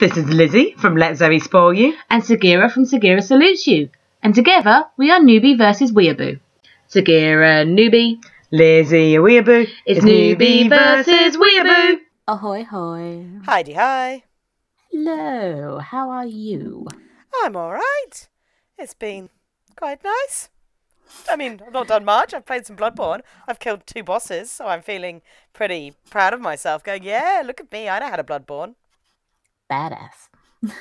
This is Lizzie from Let Zoe Spoil You. and Sagira from Sagira Salutes You. And together we are Newbie versus Weeaboo. Sagira Newbie. Lizzie a weeaboo. It's Newbie versus Weeaboo. Ahoy, hoy. Heidi, hi. Hello, how are you? I'm all right. It's been quite nice. I mean, I've not done much. I've played some Bloodborne. I've killed two bosses, so I'm feeling pretty proud of myself. Going, yeah, look at me. I know how to Bloodborne. Badass.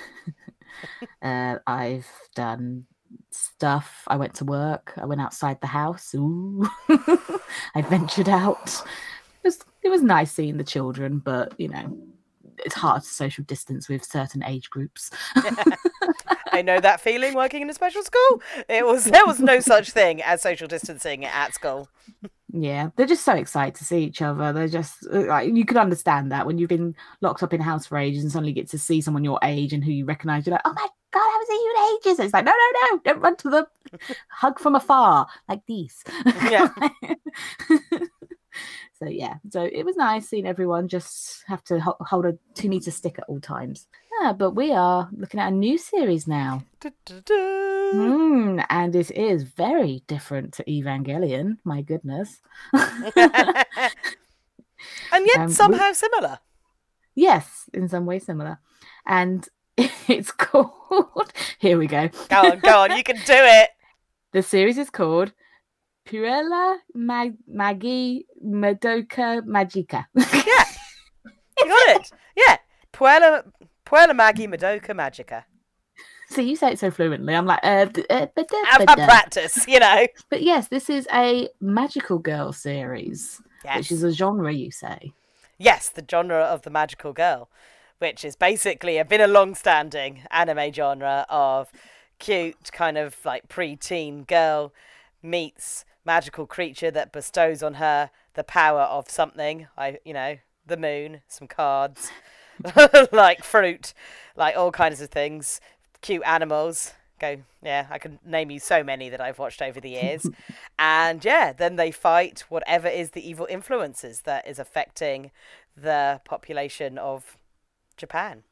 uh, I've done stuff. I went to work. I went outside the house. Ooh. I ventured out. It was it was nice seeing the children, but you know, it's hard to social distance with certain age groups. I know that feeling working in a special school. It was there was no such thing as social distancing at school. Yeah, they're just so excited to see each other. They're just uh, like you could understand that when you've been locked up in house for ages and suddenly get to see someone your age and who you recognise. You're like, oh my god, I haven't seen you in ages. It's like, no, no, no, don't run to them. Hug from afar, like these. Yeah. so yeah, so it was nice seeing everyone just have to ho- hold a two meter stick at all times. Yeah, but we are looking at a new series now. Mm, and it is very different to Evangelion. My goodness. and yet Um, we- somehow similar. Yes, in some way similar. And it's called, here we go. Go on, go on. You can do it. The series is called Puella Mag- Magi Madoka Magica. Yeah. You got it. Yeah. Puella, Puella Magi Madoka Magica. so you say it so fluently. I'm like, uh, uh, but, uh, I've had practice, you know. but yes, this is a magical girl series, Yes. which is a genre, you say. Yes, the genre of the magical girl, which is basically a been a long-standing anime genre of cute kind of like pre-teen girl meets magical creature that bestows on her the power of something. I, you know, the moon, some cards, like fruit, like all kinds of things, cute animals. Go, yeah, I can name you so many that I've watched over the years. and yeah, then they fight whatever is the evil influences that is affecting the population of Japan.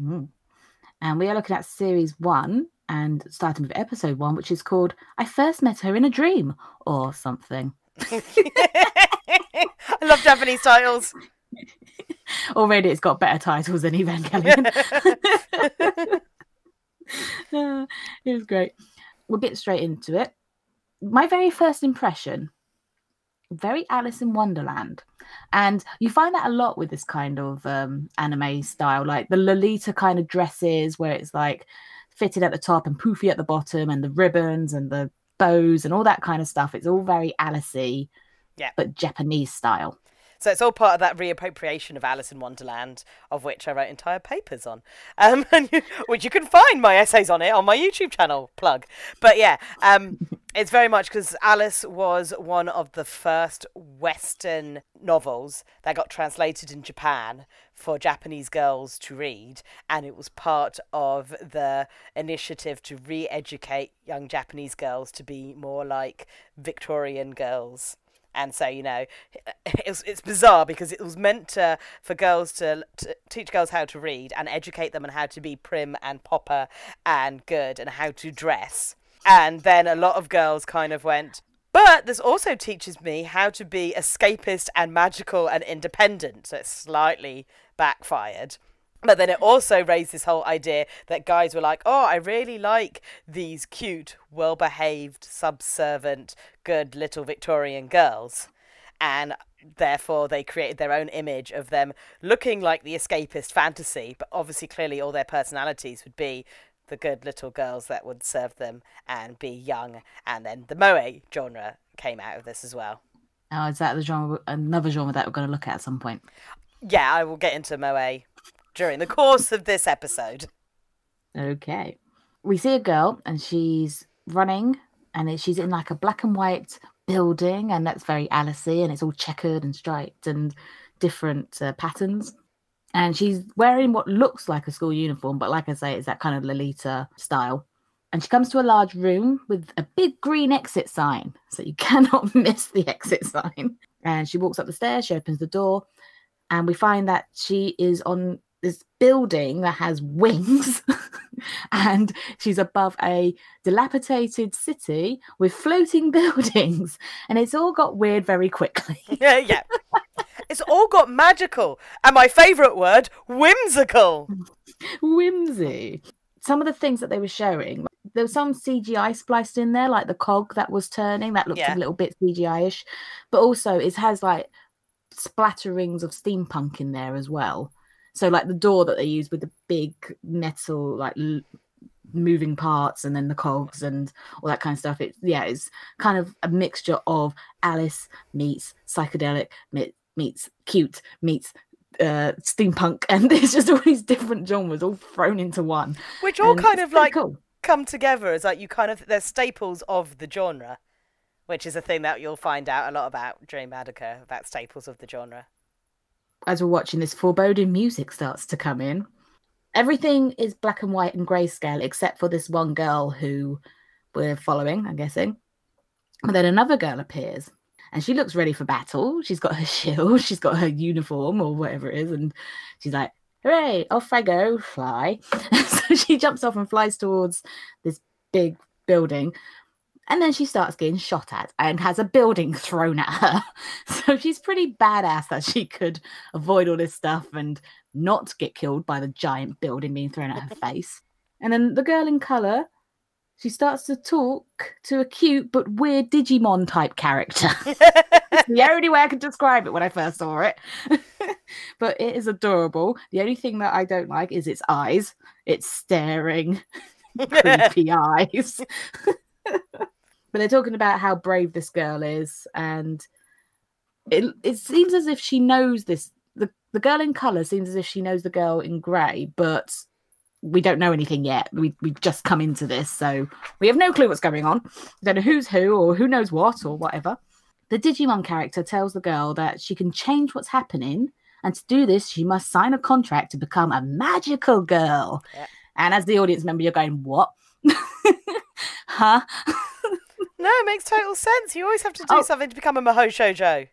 Mm. And we are looking at series one and starting with episode one, which is called I First Met Her in a Dream or something. I love Japanese titles. Already it's got better titles than Evangelion. It was great. We'll get straight into it. My very first impression, very Alice in Wonderland. And you find that a lot with this kind of um, anime style, like the Lolita kind of dresses where it's like fitted at the top and poofy at the bottom, and the ribbons and the bows and all that kind of stuff. It's all very Alice-y, Yeah. but Japanese style. So it's all part of that reappropriation of Alice in Wonderland, of which I wrote entire papers on, um, and you, which you can find my essays on it on my YouTube channel. Plug, but yeah, um, it's very much because Alice was one of the first Western novels that got translated in Japan for Japanese girls to read, and it was part of the initiative to re-educate young Japanese girls to be more like Victorian girls. And so, you know, it's, it's bizarre because it was meant to, for girls to, to teach girls how to read and educate them on how to be prim and proper and good and how to dress. And then a lot of girls kind of went, but this also teaches me how to be escapist and magical and independent. So it's slightly backfired. But then it also raised this whole idea that guys were like, oh, I really like these cute, well behaved, subservient, good little Victorian girls. And therefore, they created their own image of them looking like the escapist fantasy, but obviously, clearly, all their personalities would be the good little girls that would serve them and be young. And then the Moe genre came out of this as well. Oh, is that the genre, another genre that we're going to look at at some point? Yeah, I will get into Moe during the course of this episode. Okay. We see a girl and she's running and she's in like a black and white building and that's very Alice and it's all checkered and striped and different uh, patterns. And she's wearing what looks like a school uniform, but like I say, it's that kind of Lolita style. And she comes to a large room with a big green exit sign. So you cannot miss the exit sign. And she walks up the stairs, she opens the door, and we find that she is on this building that has wings and she's above a dilapidated city with floating buildings and it's all got weird very quickly Yeah, yeah. It's all got magical, and my favourite word, whimsical. whimsy some of the things that they were showing there was some cgi spliced in there like the cog that was turning that looked Yeah. a little bit cgi-ish but also it has like splatterings of steampunk in there as well so like the door that they use with the big metal like l- moving parts and then the cogs and all that kind of stuff it yeah it's kind of a mixture of alice meets psychedelic me- meets cute meets uh steampunk and there's just all these different genres all thrown into one Which all And kind of like cool. come together as like you kind of they're staples of the genre, which is a thing that you'll find out a lot about during Madoka about staples of the genre. as we're watching this foreboding music starts to come in everything is black and white and grayscale except for this one girl who we're following i'm guessing and then another girl appears and she looks ready for battle she's got her shield she's got her uniform or whatever it is and she's like hooray off i go fly so she jumps off and flies towards this big building and then she starts getting shot at and has a building thrown at her. So she's pretty badass that she could avoid all this stuff and not get killed by the giant building being thrown at her face. And then the girl in colour, she starts to talk to a cute but weird Digimon type character. It's the only way I could describe it when I first saw it. but it is adorable. The only thing that I don't like is its eyes. It's staring, creepy eyes. but they're talking about how brave this girl is, and it it seems as if she knows this. The the girl in colour seems as if she knows the girl in grey, but we don't know anything yet. We we've just come into this, so we have no clue what's going on. We don't know who's who or who knows what or whatever. The Digimon character tells the girl that she can change what's happening, and to do this, she must sign a contract to become a magical girl. Yeah. And as the audience member, you're going, "What? huh?" No, it makes total sense. You always have to do Oh. something to become a Maho Shoujo.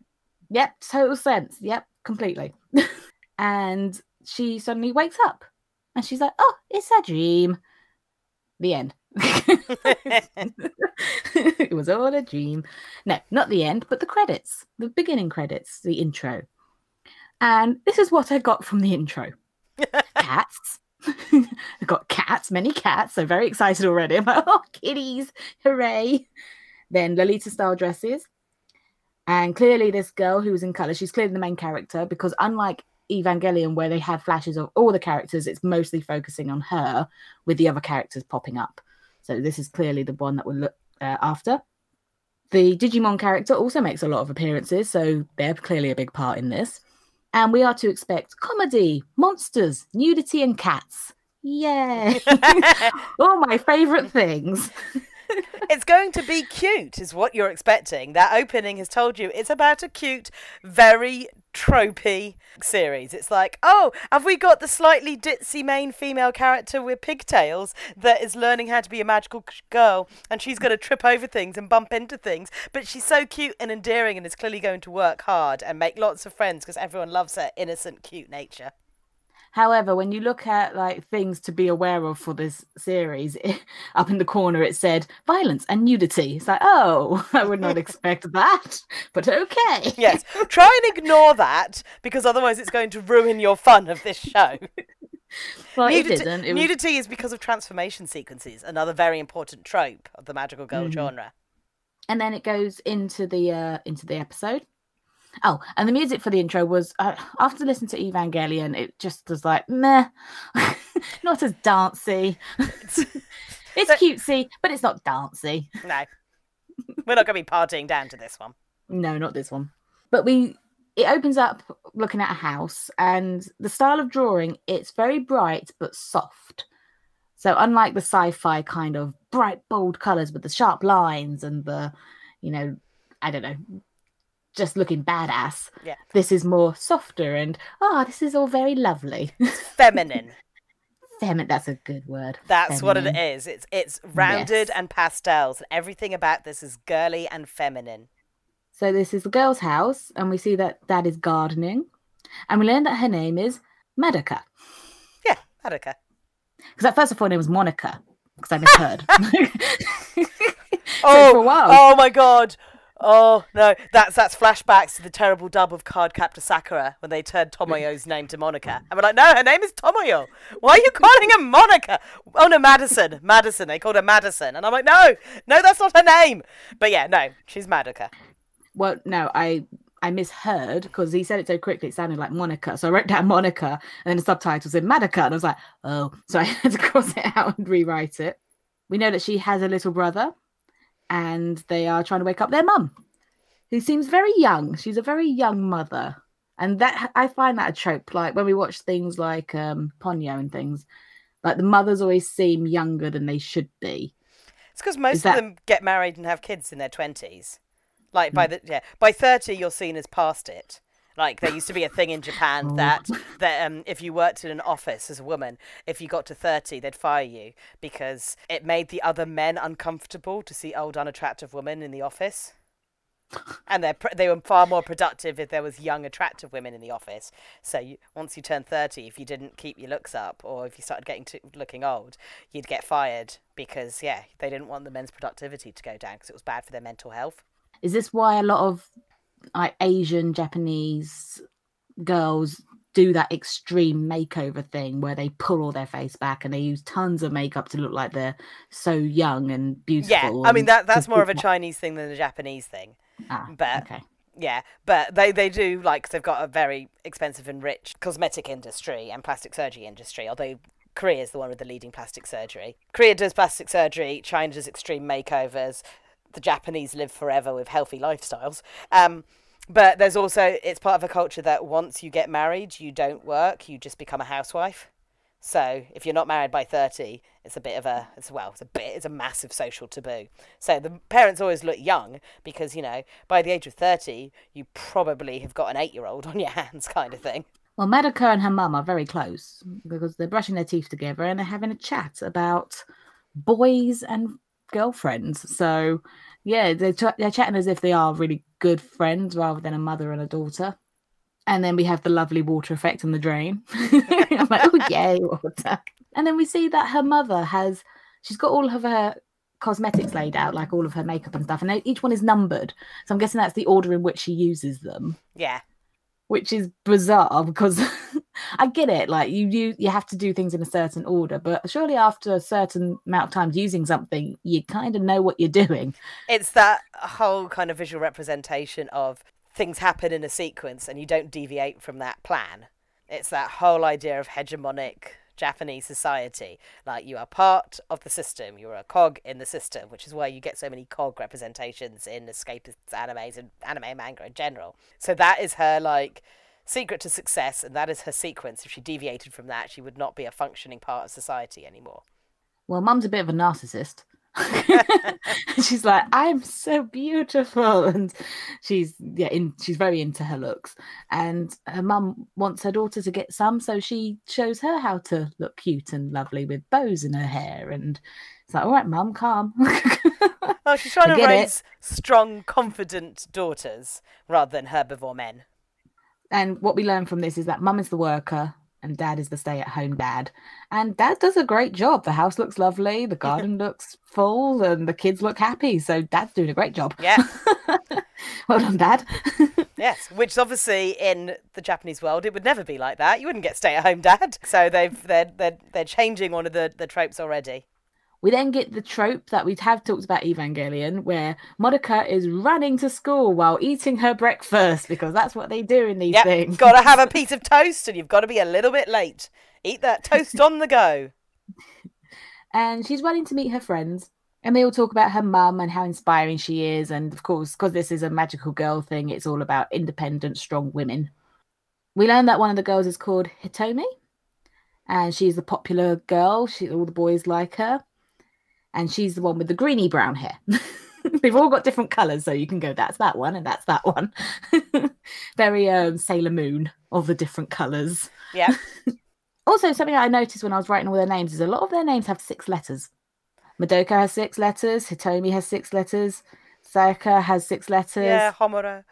Yep, total sense. Yep, completely. and she suddenly wakes up and she's like, oh, it's a dream. The end. it was all a dream. No, not the end, but the credits, the beginning credits, the intro. And this is what I got from the intro cats. I got cats, many cats. I'm very excited already. I'm like, oh, kitties, hooray. Then Lolita style dresses. And clearly, this girl who was in color, she's clearly the main character because, unlike Evangelion, where they have flashes of all the characters, it's mostly focusing on her with the other characters popping up. So, this is clearly the one that we'll look uh, after. The Digimon character also makes a lot of appearances, so they're clearly a big part in this. And we are to expect comedy, monsters, nudity, and cats. Yay! all my favorite things. it's going to be cute, is what you're expecting. That opening has told you it's about a cute, very tropey series. It's like, oh, have we got the slightly ditzy main female character with pigtails that is learning how to be a magical girl and she's going to trip over things and bump into things, but she's so cute and endearing and is clearly going to work hard and make lots of friends because everyone loves her innocent, cute nature. However, when you look at like things to be aware of for this series, up in the corner it said violence and nudity. It's like, oh, I would not expect that, but okay. Yes, try and ignore that because otherwise it's going to ruin your fun of this show. well, it nudity, didn't. It was, nudity is because of transformation sequences, another very important trope of the magical girl Mhm. genre. and then it goes into the uh, into the episode. Oh, and the music for the intro was uh, after listening to Evangelion, it just was like meh, not as dancey. it's So- cutesy, but it's not dancey. No, we're not going to be partying down to this one. No, not this one. But we it opens up looking at a house and the style of drawing, it's very bright but soft. So unlike the sci-fi kind of bright, bold colours with the sharp lines and the, you know, I don't know, just looking badass. Yeah. This is more softer and ah, this is all very lovely. Feminine. Feminine, that's a good word. That's what it Feminine. is. It's it's rounded Yes. and pastels, and everything about this is girly and feminine. So this is the girl's house, and we see that dad is gardening, and we learn that her name is Madoka. Yeah, Madoka. Because at first I thought it was Monica because I misheard. Oh, for a while. oh my god. Oh no, that's that's flashbacks to the terrible dub of Cardcaptor Sakura when they turned Tomoyo's name to Monica. And we're like, no, her name is Tomoyo. Why are you calling her Monica? Oh no, Madison. Madison. They called her Madison. And I'm like, no, no, that's not her name. But yeah, no, she's Madoka. well, no, I I misheard because he said it so quickly, it sounded like Monica. So I wrote down Monica, and then the subtitles said Madoka, and I was like, oh, so I had to cross it out and rewrite it. We know that she has a little brother, and they are trying to wake up their mum, who seems very young. She's a very young mother, and that I find that a trope. Like when we watch things like um, Ponyo and things, like the mothers always seem younger than they should be. It's because most that- of them get married and have kids in their twenties. Like by the yeah, by thirty you're seen as past it. Like there used to be a thing in Japan Oh. that that um, if you worked in an office as a woman, if you got to thirty, they'd fire you because it made the other men uncomfortable to see old, unattractive women in the office. And they they were far more productive if there was young, attractive women in the office. So you, once you turned thirty, if you didn't keep your looks up, or if you started getting to looking old, you'd get fired because yeah, they didn't want the men's productivity to go down because it was bad for their mental health. Is this why a lot of like Asian Japanese girls do that extreme makeover thing where they pull all their face back and they use tons of makeup to look like they're so young and beautiful? Yeah, I mean that that's more of a Chinese thing than a Japanese thing. Ah, but- okay. Yeah, but they, they do like they've got a very expensive and rich cosmetic industry and plastic surgery industry. Although Korea is the one with the leading plastic surgery. Korea does plastic surgery. China does extreme makeovers. The Japanese live forever with healthy lifestyles. Um, but there's also it's part of a culture that once you get married, you don't work. You just become a housewife. So if you're not married by 30, it's a bit of a it's well, it's a bit it's a massive social taboo. So the parents always look young because, you know, by the age of 30, you probably have got an 8-year-old on your hands kind of thing. Well, Madoka and her mum are very close because they're brushing their teeth together and they're having a chat about boys and girlfriends. So, yeah, they're, ch- they're chatting as if they are really good friends rather than a mother and a daughter. And then we have the lovely water effect on the drain. I'm like, oh, yay, water. And then we see that her mother has, she's got all of her cosmetics laid out, like all of her makeup and stuff, and each one is numbered. So I'm guessing that's the order in which she uses them Yeah. which is bizarre because I get it. Like you, you, you have to do things in a certain order, but surely after a certain amount of time using something, you kind of know what you're doing. It's that whole kind of visual representation of things happen in a sequence and you don't deviate from that plan. It's that whole idea of hegemonic Japanese society. Like you are part of the system, you're a cog in the system, which is why you get so many cog representations in escapist animes and anime manga in general. So that is her like secret to success and that is her sequence. If she deviated from that, she would not be a functioning part of society anymore. Well, mum's a bit of a narcissist. she's like, I'm so beautiful, and she's yeah, in, she's very into her looks. And her mum wants her daughter to get some, so she shows her how to look cute and lovely with bows in her hair. And it's like, all right, mum, calm. Well, she's trying to get it. raise strong, confident daughters rather than herbivore men. And what we learn from this is that mum is the worker and dad is the stay at home dad. And dad does a great job. The house looks lovely, the garden looks full, and the kids look happy. So dad's doing a great job. Yeah. well done, dad. Yes, which obviously in the Japanese world it would never be like that. You wouldn't get stay at home dad. So they've they're they're they're changing one of the, the tropes already. We then get the trope that we have talked about Evangelion, where Monica is running to school while eating her breakfast because that's what they do in these Yep, things. gotta have a piece of toast and you've got to be a little bit late. Eat that toast on the go. and she's running to meet her friends and they all talk about her mum and how inspiring she is and of course because this is a magical girl thing it's all about independent strong women we learn that one of the girls is called hitomi and she's the popular girl she, all the boys like her and she's the one with the greeny brown hair they've all got different colors so you can go that's that one and that's that one very um sailor moon of the different colors Yeah. also, something I noticed when I was writing all their names is a lot of their names have six letters. Madoka has six letters, Hitomi has six letters, Sayaka has six letters, Yeah, Homura.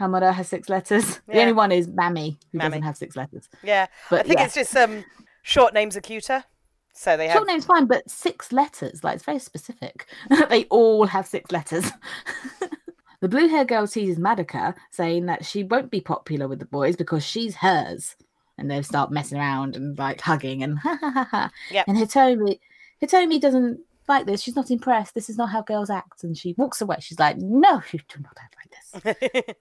Hamada has six letters. The only one is Mami, who Mami. doesn't have six letters. Yeah. I think yeah. it's just um Short names are cuter. So they have. Short name's fine, but six letters. Like it's very specific. they all have six letters. the blue hair girl teases Madoka, saying that she won't be popular with the boys because she's hers. And they start messing around and like hugging and ha ha ha ha. Yep. And Hitomi Hitomi doesn't like this. She's not impressed. This is not how girls act. And she walks away. She's like, No, you do not act like this.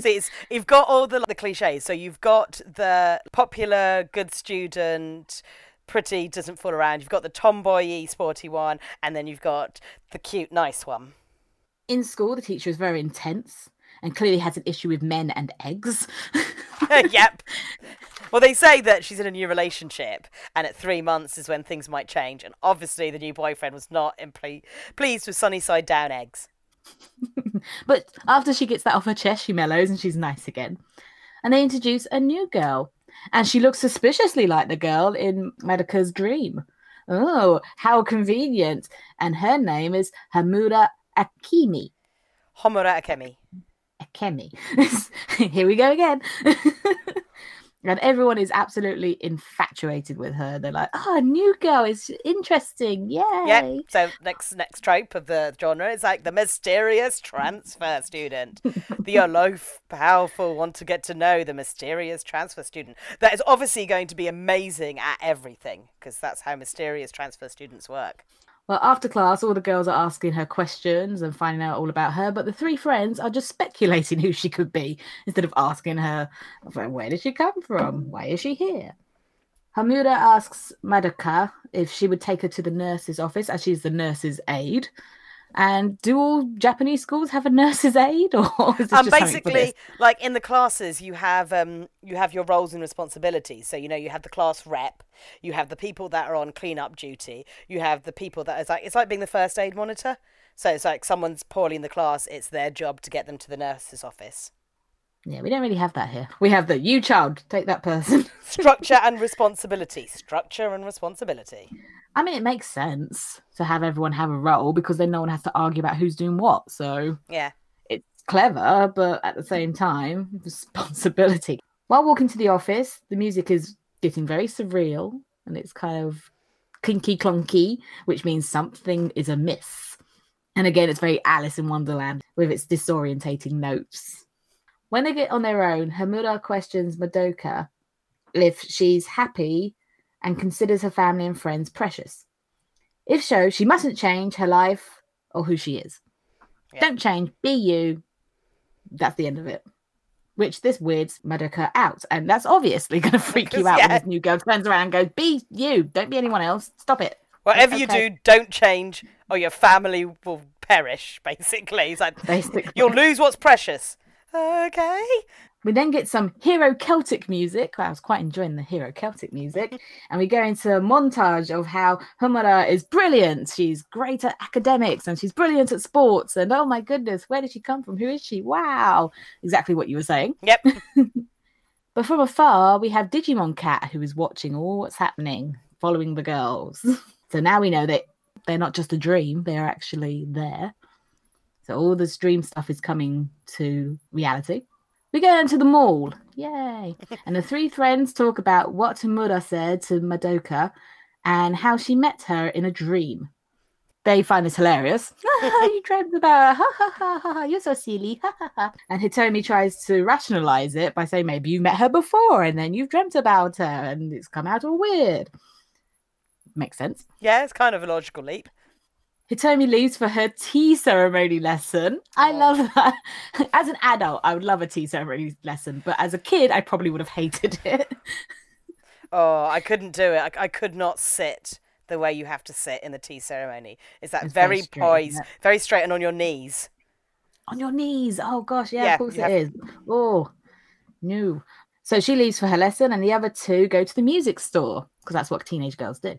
See, it's, you've got all the the cliches. So you've got the popular, good student, pretty, doesn't fool around. You've got the tomboy, sporty one, and then you've got the cute, nice one. In school, the teacher is very intense and clearly has an issue with men and eggs. yep. Well, they say that she's in a new relationship, and at three months is when things might change. And obviously, the new boyfriend was not ple- pleased with sunny side down eggs. but after she gets that off her chest, she mellows and she's nice again. And they introduce a new girl, and she looks suspiciously like the girl in Madoka's dream. Oh, how convenient! And her name is Hamura Akimi. Homura Akemi. Akemi. Here we go again. and everyone is absolutely infatuated with her. They're like, "Oh, a new girl is interesting! Yay!" Yeah. So next next trope of the genre is like the mysterious transfer student. the aloof, powerful, want to get to know the mysterious transfer student. That is obviously going to be amazing at everything because that's how mysterious transfer students work. Well, after class, all the girls are asking her questions and finding out all about her, but the three friends are just speculating who she could be instead of asking her, where did she come from? Why is she here? Hamuda asks Madoka if she would take her to the nurse's office, as she's the nurse's aide. And do all Japanese schools have a nurse's aide, or is Um, just something for basically, like in the classes, you have um, you have your roles and responsibilities. So you know, you have the class rep, you have the people that are on clean-up duty, you have the people that is like it's like being the first aid monitor. So it's like someone's poorly in the class, it's their job to get them to the nurse's office. Yeah, we don't really have that here. We have the you child, take that person. Structure and responsibility. Structure and responsibility. I mean, it makes sense to have everyone have a role because then no one has to argue about who's doing what. So Yeah. it's clever, but at the same time, responsibility. While walking to the office, the music is getting very surreal and it's kind of clinky clunky, which means something is amiss. And again, it's very Alice in Wonderland with its disorientating notes. When they get on their own, Hamura questions Madoka if she's happy and considers her family and friends precious. If so, she mustn't change her life or who she is. Yeah. Don't change, be you. That's the end of it. Which this weirds Madoka out, and that's obviously going to freak you out when this new girl turns around and goes, "Be you, don't be anyone else. Stop it." Whatever you do, don't change, or your family will perish. Basically, it's like Basically, you'll lose what's precious. Okay. We then get some hero Celtic music. I was quite enjoying the hero Celtic music. And we go into a montage of how Humara is brilliant. She's great at academics and she's brilliant at sports. And oh my goodness, where did she come from? Who is she? Wow. Exactly what you were saying. Yep. But from afar, we have Digimon Cat who is watching all what's happening, following the girls. so now we know that they're not just a dream, they're actually there. So all this dream stuff is coming to reality. We go into the mall. Yay. and the three friends talk about what Tamura said to Madoka and how she met her in a dream. They find this hilarious. You dreamt about her. Ha, ha, ha, ha. You're so silly. Ha, ha, ha. And Hitomi tries to rationalize it by saying maybe you met her before and then you've dreamt about her and it's come out all weird. Makes sense. Yeah, it's kind of a logical leap. Hitomi leaves for her tea ceremony lesson. I love that. As an adult, I would love a tea ceremony lesson, but as a kid, I probably would have hated it. Oh, I couldn't do it. I, I could not sit the way you have to sit in the tea ceremony. It's that It's very very, poised, isn't very straight and on your knees. On your knees. Oh gosh, yeah, Yeah, of course it have- is. Oh, no. So she leaves for her lesson, and the other two go to the music store because that's what teenage girls do.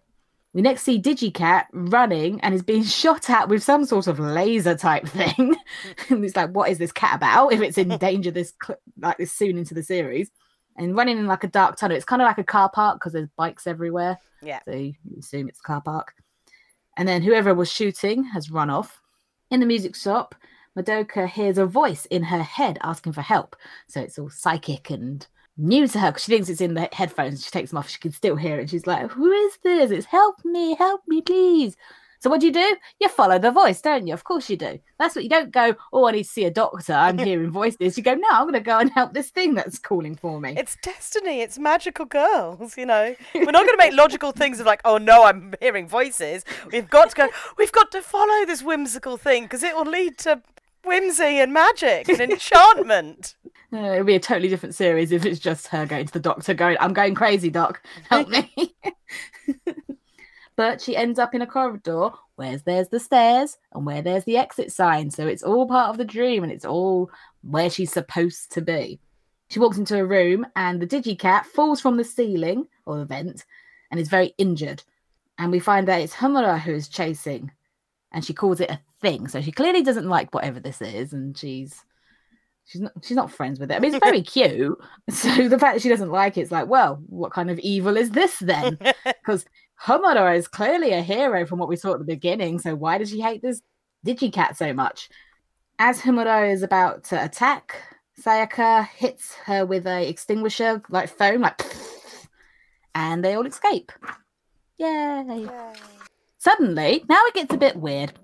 We next see Digicat running and is being shot at with some sort of laser type thing. and it's like, what is this cat about? If it's in danger this like this soon into the series, and running in like a dark tunnel. It's kind of like a car park because there's bikes everywhere. Yeah. So you assume it's a car park. And then whoever was shooting has run off. In the music shop, Madoka hears a voice in her head asking for help. So it's all psychic and new to her because she thinks it's in the headphones. She takes them off. She can still hear it. She's like, "Who is this? It's help me, help me, please." So what do you do? You follow the voice, don't you? Of course you do. That's what you don't go. Oh, I need to see a doctor. I'm hearing voices. You go, no, I'm going to go and help this thing that's calling for me. It's destiny. It's magical girls. You know, we're not going to make logical things of like, oh no, I'm hearing voices. We've got to go. We've got to follow this whimsical thing because it will lead to whimsy and magic and enchantment. Uh, it'll be a totally different series if it's just her going to the doctor, going, "I'm going crazy, doc, help me." but she ends up in a corridor where there's the stairs and where there's the exit sign. So it's all part of the dream and it's all where she's supposed to be. She walks into a room and the Digicat falls from the ceiling or the vent and is very injured. And we find that it's Homura who is chasing and she calls it a thing. So she clearly doesn't like whatever this is and she's she's not she's not friends with it. I mean it's very cute. So the fact that she doesn't like it, it's like, well, what kind of evil is this then? Because Homura is clearly a hero from what we saw at the beginning, so why does she hate this Digicat so much? As Homura is about to attack, Sayaka hits her with a extinguisher like foam, like, and they all escape. Yay! Suddenly, now it gets a bit weird.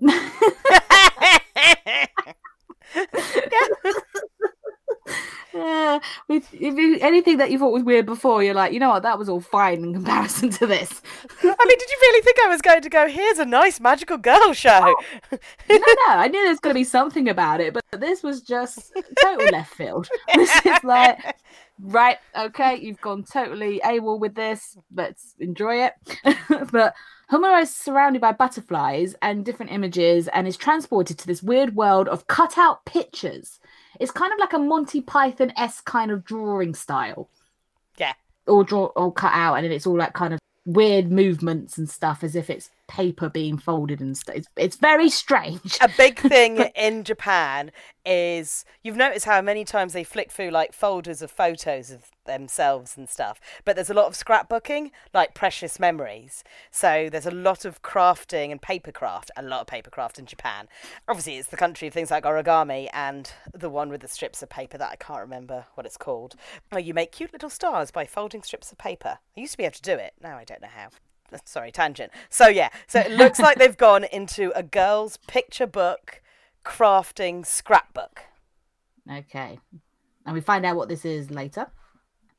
yeah, with, if you, anything that you thought was weird before, you're like, you know what, that was all fine in comparison to this. I mean, did you really think I was going to go? Here's a nice magical girl show. Oh, no, no, I knew there's going to be something about it, but this was just total left field. This is like, right, okay, you've gone totally AWOL with this. Let's enjoy it. but Homura is surrounded by butterflies and different images and is transported to this weird world of cutout pictures. It's kind of like a Monty Python s kind of drawing style. Yeah. All draw all cut out and then it's all like kind of weird movements and stuff as if it's paper being folded and stuff. It's, it's very strange. A big thing in Japan is you've noticed how many times they flick through like folders of photos of themselves and stuff, but there's a lot of scrapbooking, like precious memories. So there's a lot of crafting and paper craft, a lot of paper craft in Japan. Obviously, it's the country of things like origami and the one with the strips of paper that I can't remember what it's called. Where you make cute little stars by folding strips of paper. I used to be able to do it. Now I don't know how sorry tangent so yeah so it looks like they've gone into a girl's picture book crafting scrapbook Okay. And we find out what this is later.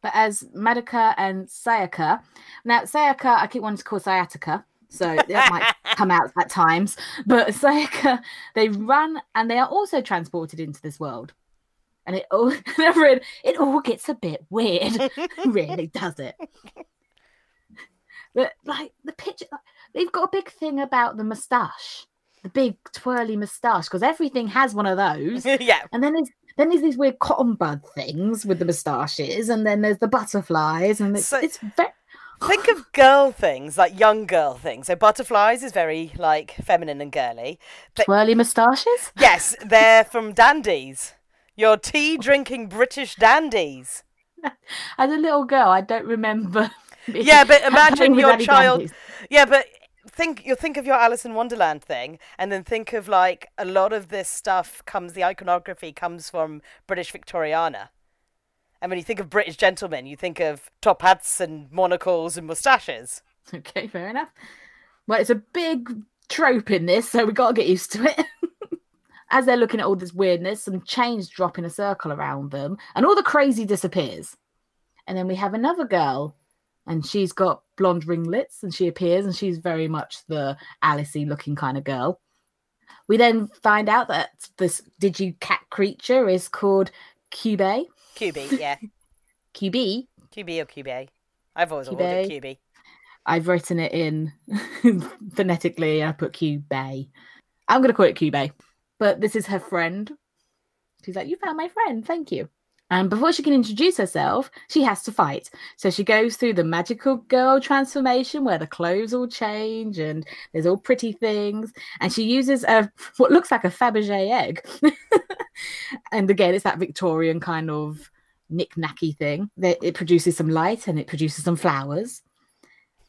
But as Madoka and Sayaka, now Sayaka, I keep wanting to call Sciatica, so that might come out at times. But Sayaka, they run and they are also transported into this world. And it all it all gets a bit weird. really does it. But like the picture, they've got a big thing about the moustache, the big twirly moustache, because everything has one of those. yeah And then there's then there's these weird cotton bud things with the moustaches, and then there's the butterflies, and it's So- it's very think of girl things like young girl things so butterflies is very like feminine and girly but twirly moustaches. yes they're from dandies your tea drinking british dandies As a little girl, I don't remember. Yeah, but imagine your child. Dandies. Yeah, but think you think of your Alice in Wonderland thing, and then think of like a lot of this stuff comes. The iconography comes from British Victoriana, and when you think of British gentlemen, you think of top hats and monocles and moustaches. Okay, fair enough. Well, it's a big trope in this, so we got to get used to it. As they're looking at all this weirdness, some chains drop in a circle around them, and all the crazy disappears. And then we have another girl, and she's got blonde ringlets, and she appears, and she's very much the Alicey looking kind of girl. We then find out that this digi cat creature is called Cube. QB, yeah, QB. QB or QB. I've always called it QB. QB. I've written it in phonetically. I put Cube. I'm going to call it Cube. But this is her friend. She's like, You found my friend. Thank you. And before she can introduce herself, she has to fight. So she goes through the magical girl transformation where the clothes all change and there's all pretty things. And she uses a what looks like a Fabergé egg. and again, it's that Victorian kind of knick-knacky thing. That It produces some light and it produces some flowers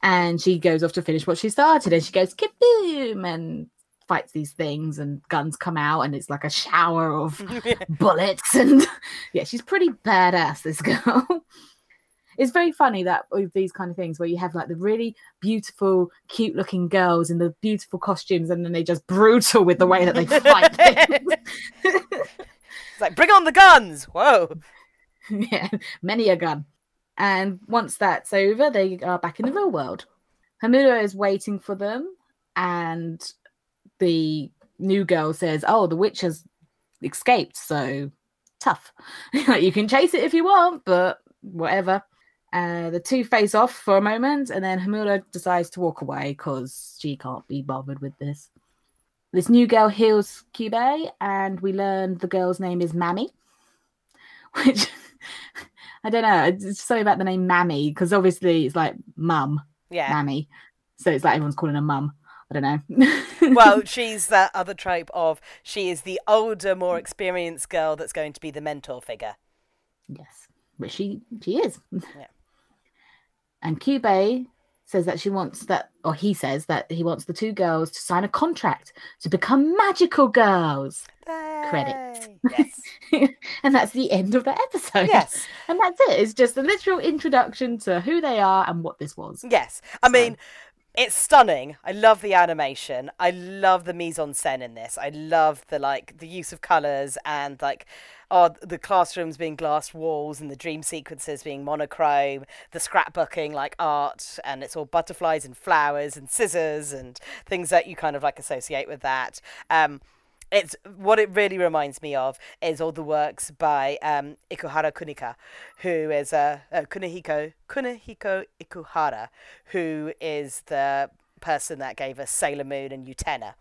and she goes off to finish what she started and she goes kaboom and fights these things and guns come out and it's like a shower of bullets and yeah she's pretty badass this girl it's very funny that with these kind of things where you have like the really beautiful, cute looking girls in the beautiful costumes, and then they just brutal with the way that they fight. things. It's like, bring on the guns! Whoa! yeah, many a gun. And once that's over, they are back in the real world. Hamura is waiting for them, and the new girl says, "Oh, the witch has escaped, so tough. you can chase it if you want, but whatever." Uh, the two face off for a moment, and then Hamura decides to walk away because she can't be bothered with this. This new girl heals Cube, and we learn the girl's name is Mammy, which I don't know. It's something about the name Mammy because obviously it's like mum, Yeah. Mammy. So it's like everyone's calling her mum. I don't know. well, she's that other trope of she is the older, more experienced girl that's going to be the mentor figure. yes, but she she is. Yeah. And Cube says that she wants that, or he says that he wants the two girls to sign a contract to become magical girls. Credits. Yay! Yes. and that's the end of the episode. yes. And that's it. It's just a literal introduction to who they are and what this was. Yes. I So- mean, it's stunning. I love the animation. I love the mise en scène in this. I love the like the use of colors and like oh the classrooms being glass walls and the dream sequences being monochrome, the scrapbooking like art and it's all butterflies and flowers and scissors and things that you kind of like associate with that. Um it's what it really reminds me of is all the works by um, Ikuhara Kunika, who is uh, uh, Kunihiko Kunihiko Ikuhara, who is the person that gave us Sailor Moon and Utena.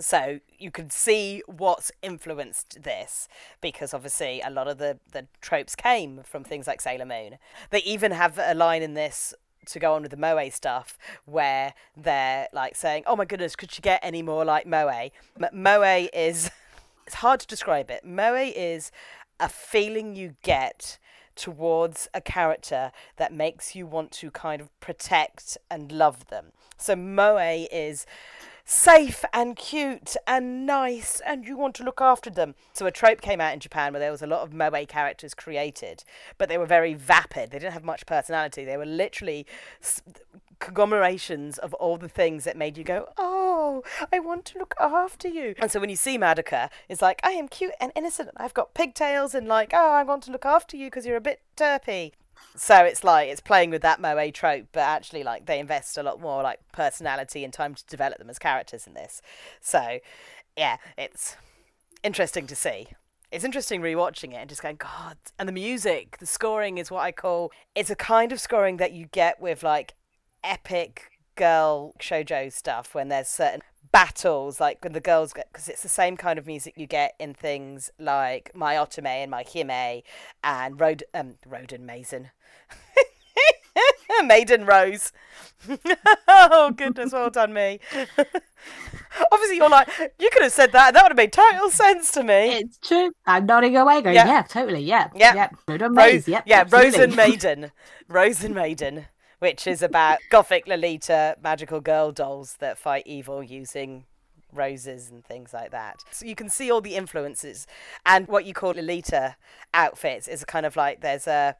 So you can see what's influenced this because obviously a lot of the, the tropes came from things like Sailor Moon. They even have a line in this to go on with the Moe stuff where they're like saying, "Oh my goodness, could she get any more like Moe?" Moe is it's hard to describe it. Moe is a feeling you get towards a character that makes you want to kind of protect and love them. So Moe is safe and cute and nice and you want to look after them. So a trope came out in Japan where there was a lot of moe characters created, but they were very vapid. They didn't have much personality. They were literally conglomerations of all the things that made you go, "Oh, I want to look after you." And so when you see Madoka, it's like, "I am cute and innocent. I've got pigtails and like, oh, I want to look after you because you're a bit derpy." So it's like it's playing with that moe trope, but actually like they invest a lot more like personality and time to develop them as characters in this. So yeah, it's interesting to see. It's interesting rewatching it and just going, God. And the music, the scoring is what I call it's a kind of scoring that you get with like epic girl shojo stuff when there's certain battles like when the girls get because it's the same kind of music you get in things like my otome and my hime and road um roden mason maiden rose oh goodness well done me obviously you're like you could have said that and that would have made total sense to me It's true. I'm nodding away, going, Yeah. yeah, totally, yeah, Yeah. yeah. Rose, Maze, yep, yeah, absolutely. Rosen Maiden, Rosen Maiden, which is about gothic Lolita magical girl dolls that fight evil using roses and things like that. So you can see all the influences, and what you call Lolita outfits is a kind of like there's a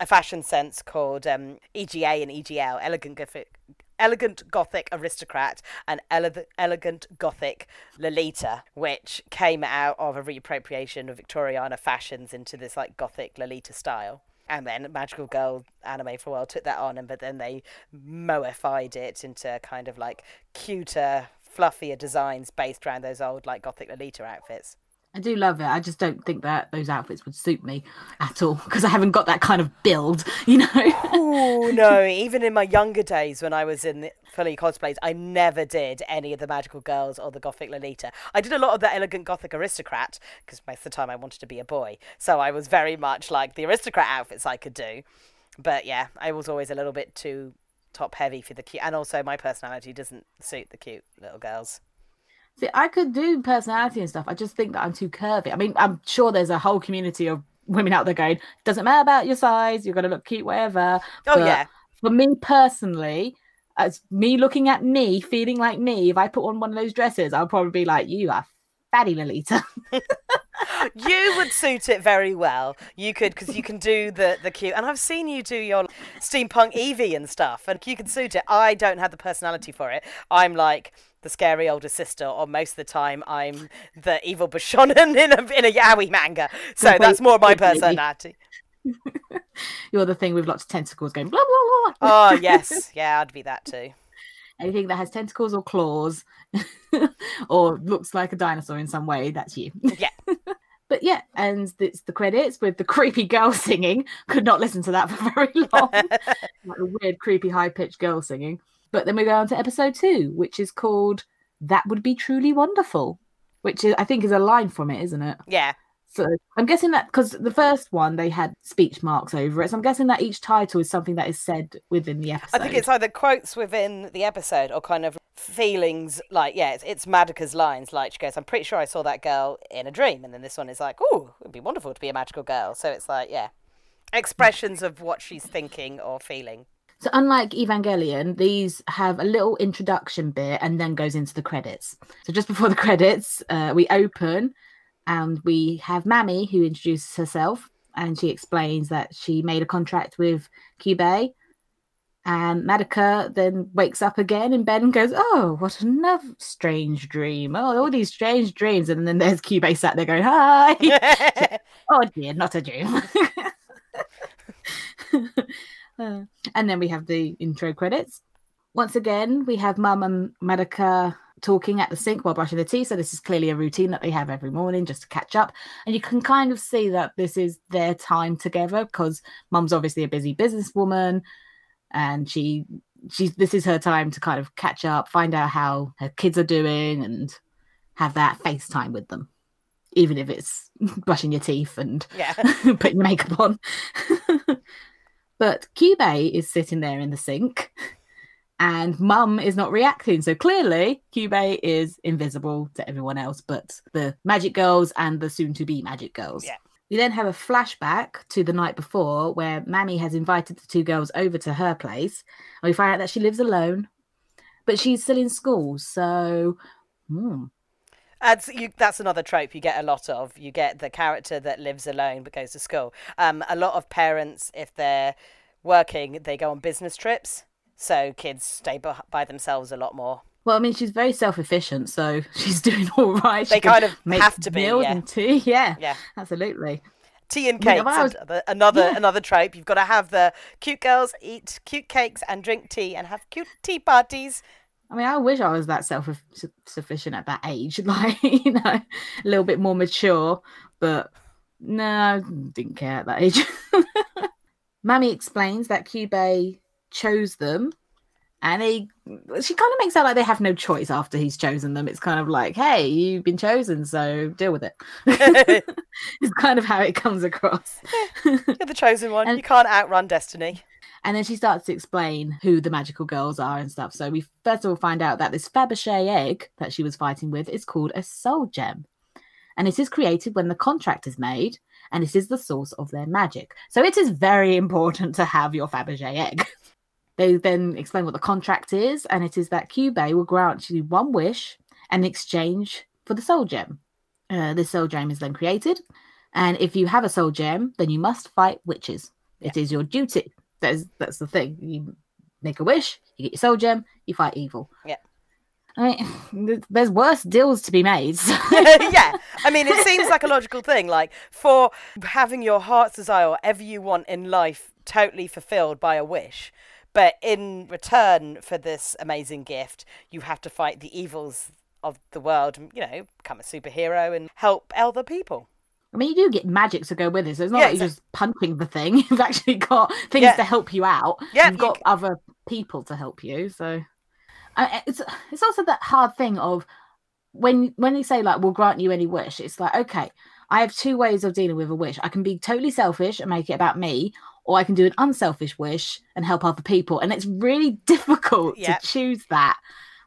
a fashion sense called um, EGA and EGL, elegant gothic. Elegant Gothic Aristocrat and ele- Elegant Gothic Lolita, which came out of a reappropriation of Victoriana fashions into this like Gothic Lolita style. And then Magical Girl anime for a while took that on, and but then they moified it into kind of like cuter, fluffier designs based around those old like Gothic Lolita outfits. I do love it. I just don't think that those outfits would suit me at all because I haven't got that kind of build, you know. Oh no! Even in my younger days, when I was in the fully cosplays, I never did any of the magical girls or the gothic Lolita. I did a lot of the elegant gothic aristocrat because most of the time I wanted to be a boy, so I was very much like the aristocrat outfits I could do. But yeah, I was always a little bit too top heavy for the cute, and also my personality doesn't suit the cute little girls. See, I could do personality and stuff. I just think that I'm too curvy. I mean, I'm sure there's a whole community of women out there going, doesn't matter about your size, you're gonna look cute, whatever. Oh But yeah, For me personally, as me looking at me, feeling like me, if I put on one of those dresses, I'll probably be like, you are fatty Lolita. you would suit it very well. You could because you can do the the cute, and I've seen you do your steampunk Evie and stuff, and you can suit it. I don't have the personality for it. I'm like the scary older sister, or most of the time I'm the evil Bishonen in a in a yaoi manga. So that's more my personality. You're the thing with lots of tentacles going blah blah blah. Oh yes, yeah, I'd be that too. Anything that has tentacles or claws or looks like a dinosaur in some way, that's you. Yeah. But yeah, and it's the credits with the creepy girl singing. Could not listen to that for very long. like a weird, creepy, high pitched girl singing. But then we go on to episode two, which is called That Would Be Truly Wonderful, which is, I think is a line from it, isn't it? Yeah, So I'm guessing that because the first one they had speech marks over it. So I'm guessing that each title is something that is said within the episode. I think it's either quotes within the episode or kind of feelings like yeah, it's, it's Madoka's lines. Like she goes, "I'm pretty sure I saw that girl in a dream," and then this one is like, "Oh, it'd be wonderful to be a magical girl." So it's like yeah, expressions of what she's thinking or feeling. So unlike Evangelion, these have a little introduction bit and then goes into the credits. So just before the credits, uh, we open and we have Mami who introduces herself and she explains that she made a contract with Kyubey. And Madoka then wakes up again in bed and goes, Oh, what another strange dream. Oh, all these strange dreams. And then there's Kyubey sat there going, Hi. oh dear, not a dream. Uh, and then we have the intro credits. Once again, we have Mum and Madoka talking at the sink while brushing the teeth. So this is clearly a routine that they have every morning just to catch up. And you can kind of see that this is their time together because Mum's obviously a busy businesswoman, and she she's this is her time to kind of catch up, find out how her kids are doing, and have that FaceTime with them, even if it's brushing your teeth and yeah, putting your makeup on. but Kyubey is sitting there in the sink and Mum is not reacting. So clearly, Kyubey is invisible to everyone else but the magic girls and the soon to be magic girls. Yeah. We then have a flashback to the night before where Mami has invited the two girls over to her place. And we find out that she lives alone, but she's still in school. So, hmm. That's you. That's another trope you get a lot of. You get the character that lives alone but goes to school. Um, a lot of parents, if they're working, they go on business trips, so kids stay by themselves a lot more. Well, I mean, she's very self-efficient, so she's doing all right. They She kind of have to be, yeah. and tea. Yeah, Yeah. absolutely. Tea and I mean, cakes, I was- another another, Yeah. another trope. You've got to have the cute girls eat cute cakes and drink tea and have cute tea parties. I mean, I wish I was that self-sufficient at that age, like you know, a little bit more mature. But no, I didn't care at that age. Mami explains that Kyubey chose them, and he she kind of makes out like they have no choice after he's chosen them. It's kind of like, hey, you've been chosen, so deal with it. it's kind of how it comes across. You're the chosen one. And- you can't outrun destiny. And then she starts to explain who the magical girls are and stuff. So we first of all find out that this Fabergé egg that she was fighting with is called a soul gem. And it is created when the contract is made, and it is the source of their magic. So it is very important to have your Fabergé egg. they then explain what the contract is, and it is that Kyubey will grant you one wish in exchange for the soul gem. Uh, this soul gem is then created, and if you have a soul gem, then you must fight witches. It is your duty. That's that's the thing. You make a wish, you get your soul gem, you fight evil. Yeah. I mean, there's worse deals to be made. so- yeah, I mean, it seems like a logical thing. Like for having your heart's desire, whatever you want in life, totally fulfilled by a wish. But in return for this amazing gift, you have to fight the evils of the world. and, You know, become a superhero and help other people. I mean, you do get magic to go with it, so it's not Yeah, like you're just punching the thing. You've actually got things Yeah. to help you out. Yeah, You've you got other people to help you. So I it's it's also that hard thing of when when they say like we'll grant you any wish. It's like okay, I have two ways of dealing with a wish. I can be totally selfish and make it about me, or I can do an unselfish wish and help other people. And it's really difficult Yep. to choose that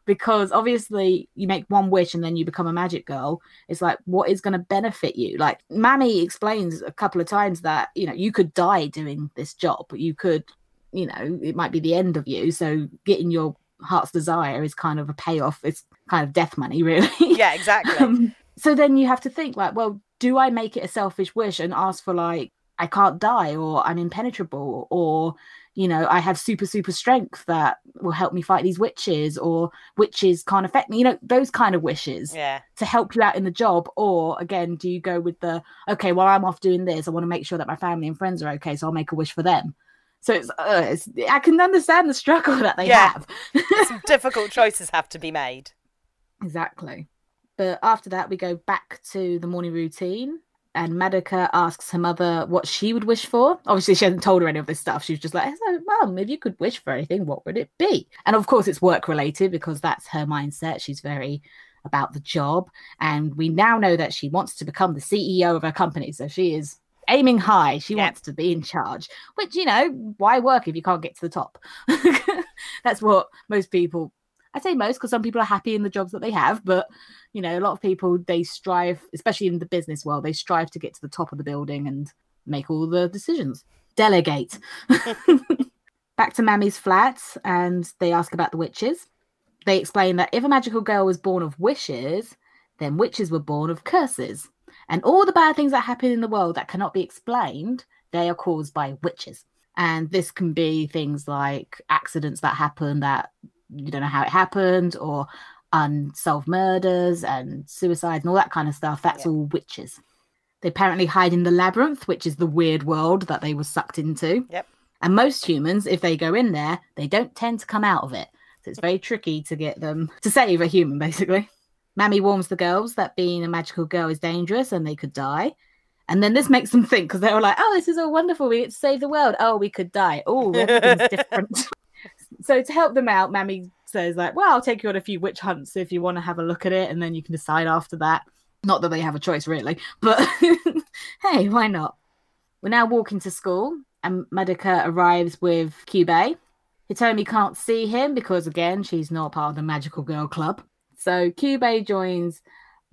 because obviously you make one wish and then you become a magic girl it's like what is going to benefit you? Like Mami explains a couple of times that you know you could die doing this job you could you know it might be the end of you. So getting your heart's desire is kind of a payoff it's kind of death money really. Yeah, exactly. um, so then you have to think like well do I make it a selfish wish and ask for like I can't die or I'm impenetrable or you know I have super super strength that will help me fight these witches or witches can't affect me you know those kind of wishes Yeah. to help you out in the job or again do you go with the okay well i'm off doing this i want to make sure that my family and friends are okay so i'll make a wish for them so it's, uh, it's i can understand the struggle that they Yeah. have Some difficult choices have to be made. exactly but after that we go back to the morning routine and Madoka asks her mother what she would wish for. Obviously, she hasn't told her any of this stuff. She was just like, so, Mum, if you could wish for anything, what would it be? And of course, it's work related because that's her mindset. She's very about the job. And we now know that she wants to become the CEO of her company. So she is aiming high. She wants to be in charge, which, you know, why work if you can't get to the top? that's what most people, I say most because some people are happy in the jobs that they have, but you know, a lot of people they strive, especially in the business world, they strive to get to the top of the building and make all the decisions. Delegate. Back to Mami's flat, and they ask about the witches. They explain that if a magical girl was born of wishes, then witches were born of curses. And all the bad things that happen in the world that cannot be explained, they are caused by witches. And this can be things like accidents that happen that you don't know how it happened, or unsolved murders and suicides and all that kind of stuff. That's Yeah. all witches. They apparently hide in the labyrinth, which is the weird world that they were sucked into. Yep. And most humans, if they go in there, they don't tend to come out of it. So it's very tricky to get them to save a human, basically. Mami warns the girls that being a magical girl is dangerous and they could die. And then this makes them think because they were like, oh, this is all wonderful. We get to save the world. Oh, we could die. Oh, everything's different. so to help them out, Mami says, like, well, I'll take you on a few witch hunts if you want to have a look at it. And then you can decide after that. Not that they have a choice, really. But hey, why not? We're now walking to school, and Madoka arrives with Kyubey. Hitomi can't see him because, again, she's not part of the Magical Girl Club. So Kyubey joins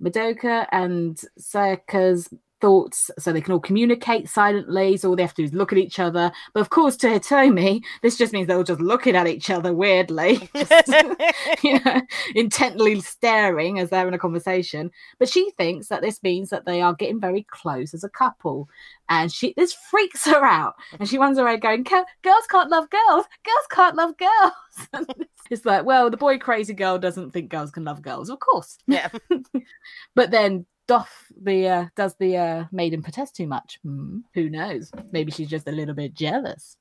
Madoka and Sayaka's thoughts so they can all communicate silently. So all they have to do is look at each other. But of course, to Hitomi, this just means they're all just looking at each other weirdly, just, you know, intently staring as they're in a conversation. But she thinks that this means that they are getting very close as a couple. And she this freaks her out. And she runs around going, Girls can't love girls. Girls can't love girls. It's like, well, the boy crazy girl doesn't think girls can love girls. Of course. yeah. But then doth the uh, does the uh, maiden protest too much? Hmm, who knows? Maybe she's just a little bit jealous.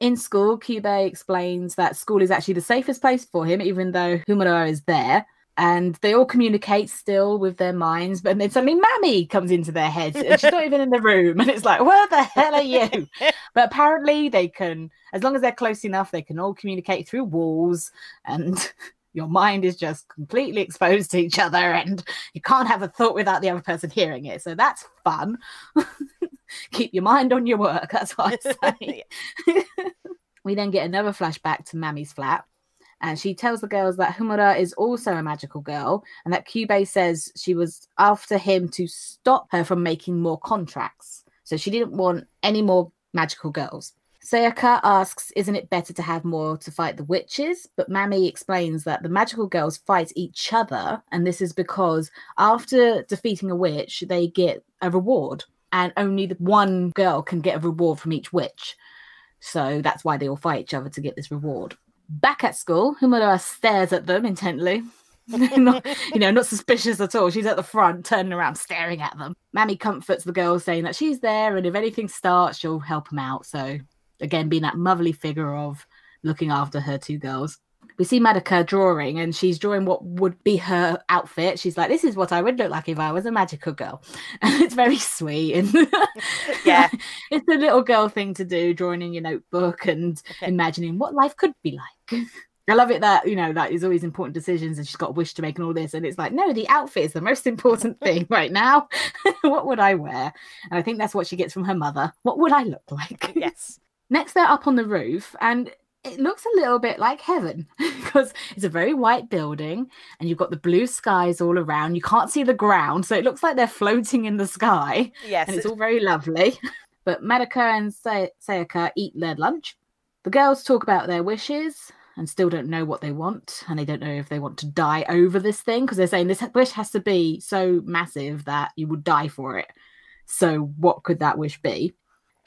In school, Kyubey explains that school is actually the safest place for him, even though Homura is there. And they all communicate still with their minds, but then suddenly Mami comes into their heads and she's not even in the room. And it's like, where the hell are you? but apparently they can, as long as they're close enough, they can all communicate through walls and your mind is just completely exposed to each other and you can't have a thought without the other person hearing it. So that's fun. Keep your mind on your work. That's what I say. we then get another flashback to Mami's flat. And she tells the girls that Homura is also a magical girl, and that Kyubey says she was after him to stop her from making more contracts. So she didn't want any more magical girls. Sayaka asks, Isn't it better to have more to fight the witches? But Mami explains that the magical girls fight each other, and this is because after defeating a witch, they get a reward, and only the one girl can get a reward from each witch. So that's why they all fight each other to get this reward. Back at school, Homura stares at them intently. not, you know, not suspicious at all. She's at the front, turning around, staring at them. Mami comforts the girls, saying that she's there, and if anything starts, she'll help them out. So, again, being that motherly figure of looking after her two girls. We see Madoka drawing, and she's drawing what would be her outfit. She's like, "This is what I would look like if I was a magical girl," and it's very sweet. And Yeah. it's a little girl thing to do, drawing in your notebook and imagining what life could be like. I love it that you know that is always important decisions, and she's got a wish to make and all this, and it's like, no, the outfit is the most important thing right now. what would I wear? And I think that's what she gets from her mother. What would I look like? yes. Next, they're up on the roof, and it looks a little bit like heaven because it's a very white building, and you've got the blue skies all around. You can't see the ground, so it looks like they're floating in the sky, Yes. and it's all very lovely. But Madoka and Say- Sayaka eat their lunch. The girls talk about their wishes and still don't know what they want, and they don't know if they want to die over this thing because they're saying this wish has to be so massive that you would die for it. So, what could that wish be?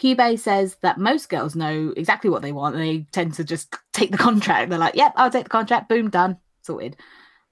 Kyubey says that most girls know exactly what they want and they tend to just take the contract. They're like, yep, I'll take the contract, boom, done, sorted.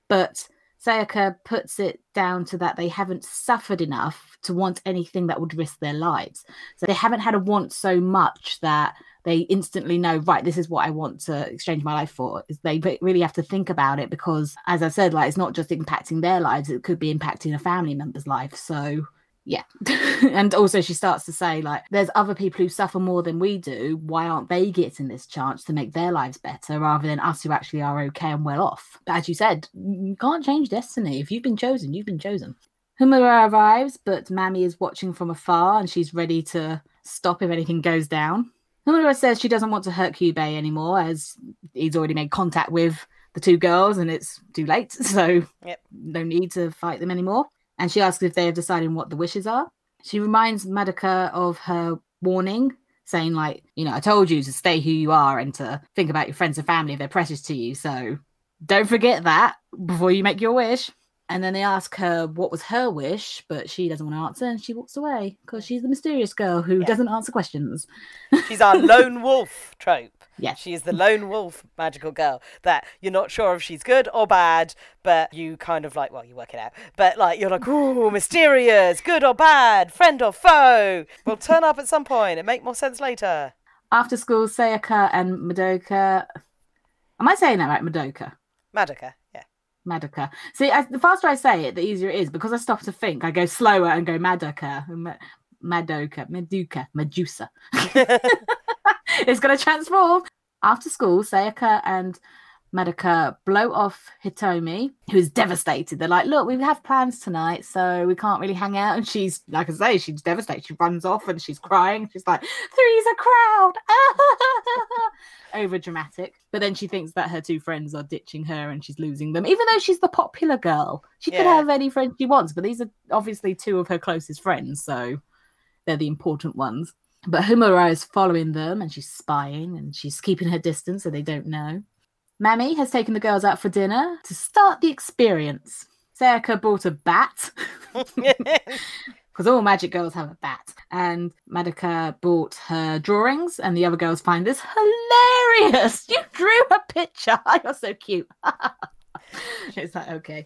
But Sayaka puts it down to that they haven't suffered enough to want anything that would risk their lives. So they haven't had a want so much that they instantly know, right, this is what I want to exchange my life for. They really have to think about it because, as I said, like it's not just impacting their lives, it could be impacting a family member's life. So yeah. And also she starts to say like there's other people who suffer more than we do. Why aren't they getting this chance to make their lives better rather than us who actually are okay and well off? But as you said you can't change destiny. If you've been chosen you've been chosen. Homura arrives but Mami is watching from afar and she's ready to stop if anything goes down. Homura says she doesn't want to hurt Kyubey anymore as he's already made contact with the two girls and it's too late. So Yep. no need to fight them anymore and she asks if they have decided what the wishes are. She reminds Madoka of her warning, saying, like, you know, I told you to stay who you are and to think about your friends and family if they're precious to you. So don't forget that before you make your wish. And then they ask her what was her wish, but she doesn't want to answer and she walks away because she's the mysterious girl who Yeah. doesn't answer questions. She's our lone wolf trope. Yes. She is the lone wolf magical girl that you're not sure if she's good or bad, but you kind of like, well, you work it out. But like, you're like, ooh, mysterious, good or bad, friend or foe. Will turn up at some point and make more sense later. After school, Sayaka and Madoka. Am I saying that right? Madoka. Madoka. Madoka. See, as, the faster I say it, the easier it is because I stop to think. I go slower and go Madoka, Madoka, Meduka, Medusa. it's going to transform. After school, Sayaka and Madoka blow off Hitomi, who is devastated. They're like, "Look, we have plans tonight, so we can't really hang out." And she's, like I say, she's devastated. She runs off and she's crying. She's like, "Three's a crowd." Over dramatic, but then she thinks that her two friends are ditching her and she's losing them, even though she's the popular girl. She could have any friends she wants, but these are obviously two of her closest friends, so they're the important ones. But Homura is following them and she's spying and she's keeping her distance so they don't know. Mami has taken the girls out for dinner to start the experience. Sayaka bought a bat because all magic girls have a bat. And Madoka bought her drawings, and the other girls find this hilarious. You drew a picture. You're so cute. it's like, okay.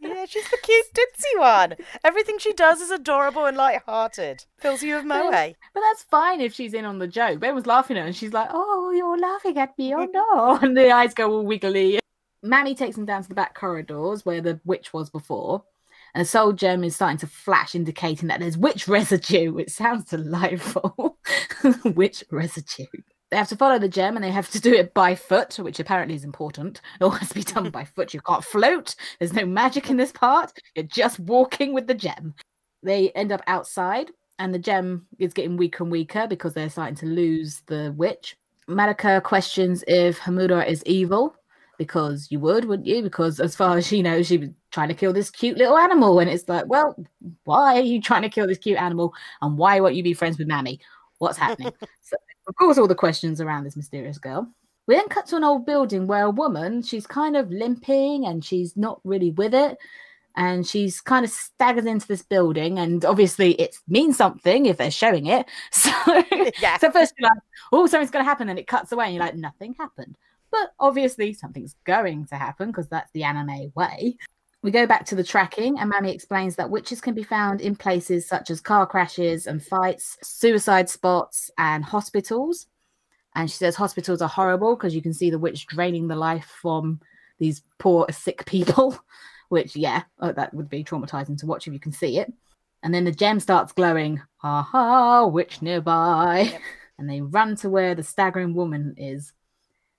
yeah, she's the cute ditzy one. Everything she does is adorable and light-hearted. Fills you with moe. But that's fine if she's in on the joke. Ben was laughing at her and she's like, Oh, you're laughing at me. Oh mm. no. And the eyes go all wiggly. Mami takes them down to the back corridors where the witch was before. And the soul gem is starting to flash, indicating that there's witch residue. It sounds delightful. witch residue. They have to follow the gem and they have to do it by foot, which apparently is important. It all has to be done by foot. You can't float. There's no magic in this part. You're just walking with the gem. They end up outside and the gem is getting weaker and weaker because they're starting to lose the witch. Madoka questions if Homura is evil because you would, wouldn't you? Because as far as she knows, she was trying to kill this cute little animal, and it's like, well, why are you trying to kill this cute animal, and why won't you be friends with Mami? What's happening? so, of course, all the questions around this mysterious girl. We then cut to an old building where a woman, she's kind of limping and she's not really with it and she's kind of staggered into this building and obviously it means something if they're showing it so Yeah. so first you're like oh something's going to happen and it cuts away and you're like nothing happened but obviously something's going to happen because that's the anime way we go back to the tracking and Mami explains that witches can be found in places such as car crashes and fights suicide spots and hospitals. And she says hospitals are horrible because you can see the witch draining the life from these poor sick people which yeah uh, that would be traumatizing to watch if you can see it. And then the gem starts glowing. Ha ha witch nearby. Yep. and they run to where the staggering woman is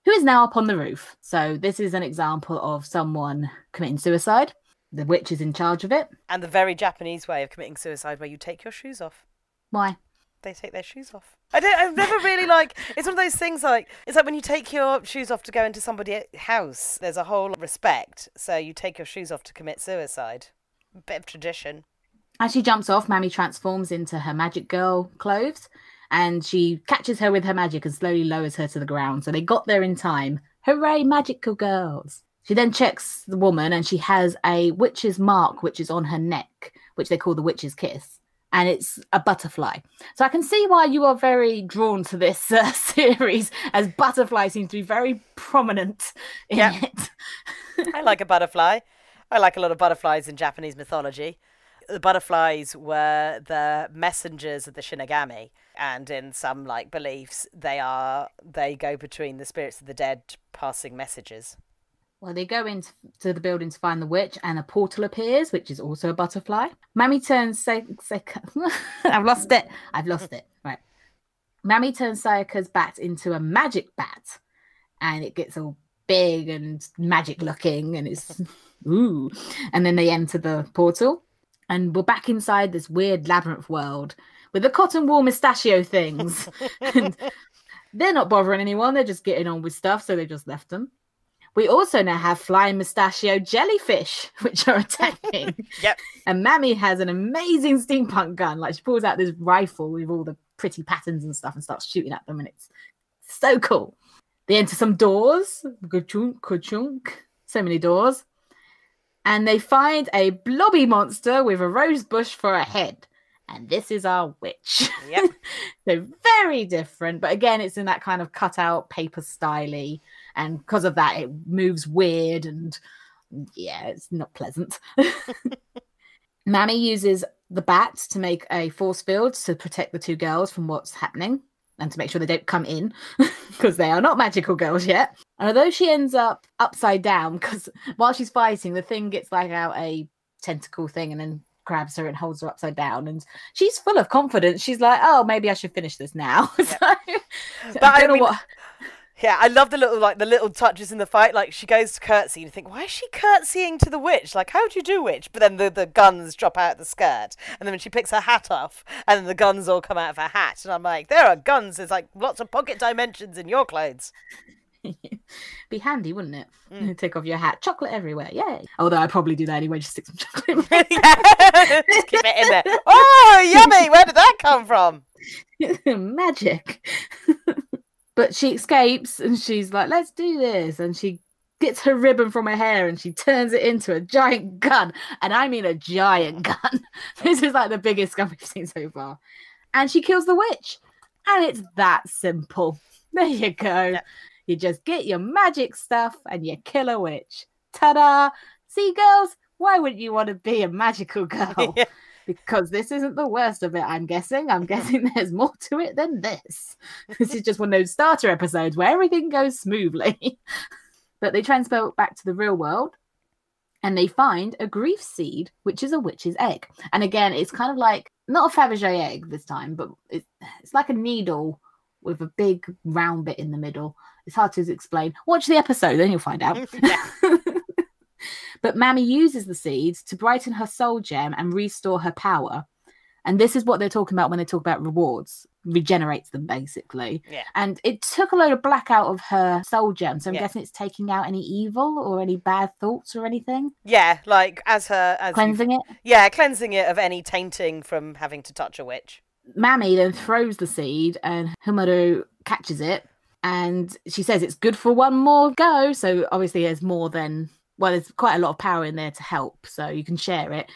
who is now up on the roof so this is an example of someone committing suicide the witch is in charge of it And the very Japanese way of committing suicide where you take your shoes off. why They take their shoes off. I don't. I've never really like. It's one of those things like it's like when you take your shoes off to go into somebody's house. There's a whole respect, so you take your shoes off to commit suicide. Bit of tradition. As she jumps off, Mami transforms into her magic girl clothes and she catches her with her magic and slowly lowers her to the ground. So they got there in time. Hooray, magical girls. She then checks the woman and she has a witch's mark, which is on her neck, which they call the witch's kiss. and it's a butterfly. So I can see why you are very drawn to this uh, series, as butterfly seems to be very prominent in Yep. it. I like a butterfly. I like a lot of butterflies in Japanese mythology. The butterflies were the messengers of the Shinigami, and in some like beliefs, they are they go between the spirits of the dead, passing messages. Well, they go into the building to find the witch, and a portal appears, which is also a butterfly. Mami turns Se- Seika. I've lost it. I've lost it. Right. Mami turns Sayaka's bat into a magic bat, and it gets all big and magic looking, and it's ooh. And then they enter the portal, and we're back inside this weird labyrinth world with the cotton wool mustachio things. and they're not bothering anyone; they're just getting on with stuff, so they just left them. We also now have flying mustachio jellyfish, which are attacking. Yep. And Mami has an amazing steampunk gun. Like she pulls out this rifle with all the pretty patterns and stuff and starts shooting at them, and it's so cool. They enter some doors. Ka-chunk, ka-chunk. So many doors. And they find a blobby monster with a rose bush for a head. And this is our witch. Yep. so very different. But again, it's in that kind of cutout paper styly. And because of that, it moves weird and yeah, it's not pleasant. Mami uses the bat to make a force field to protect the two girls from what's happening and to make sure they don't come in because they are not magical girls yet. And although she ends up upside down, because while she's fighting, the thing gets like out a tentacle thing and then grabs her and holds her upside down. And she's full of confidence. She's like, "Oh, maybe I should finish this now." so, so But I I don't know mean- what. Yeah, I love the little like the little touches in the fight. Like she goes to curtsy, and you think, why is she curtsying to the witch? Like, how do you do witch? But then the, the guns drop out the skirt, and then when she picks her hat off, and then the guns all come out of her hat, and I'm like, there are guns. There's like lots of pocket dimensions in your clothes. Be handy, wouldn't it? Mm. Take off your hat, chocolate everywhere, yay! Although I probably do that anyway, just stick some chocolate. in my yeah, just keep it in there. Oh, yummy! Where did that come from? magic. but she escapes and she's like, let's do this. And she gets her ribbon from her hair and she turns it into a giant gun. And I mean a giant gun. this is like the biggest gun we've seen so far. And she kills the witch. And it's that simple. There you go. Yeah. You just get your magic stuff and you kill a witch. Ta da! See, girls, why wouldn't you want to be a magical girl? Yeah. because this isn't the worst of it, I'm guessing. I'm guessing there's more to it than this. This is just one of those starter episodes where everything goes smoothly. but they transport back to the real world and they find a grief seed, which is a witch's egg. And again, it's kind of like not a Fabergé egg this time, but it, it's like a needle with a big round bit in the middle. It's hard to explain. Watch the episode, then you'll find out. But Mami uses the seeds to brighten her soul gem and restore her power. And this is what they're talking about when they talk about rewards. Regenerates them basically. Yeah. And it took a load of black out of her soul gem. So I'm Yeah. guessing it's taking out any evil or any bad thoughts or anything. Yeah, like as her as you- Cleansing it. yeah, cleansing it of any tainting from having to touch a witch. Mami then throws the seed and Humaru catches it and she says it's good for one more go. So obviously there's more than well, there's quite a lot of power in there to help, so you can share it.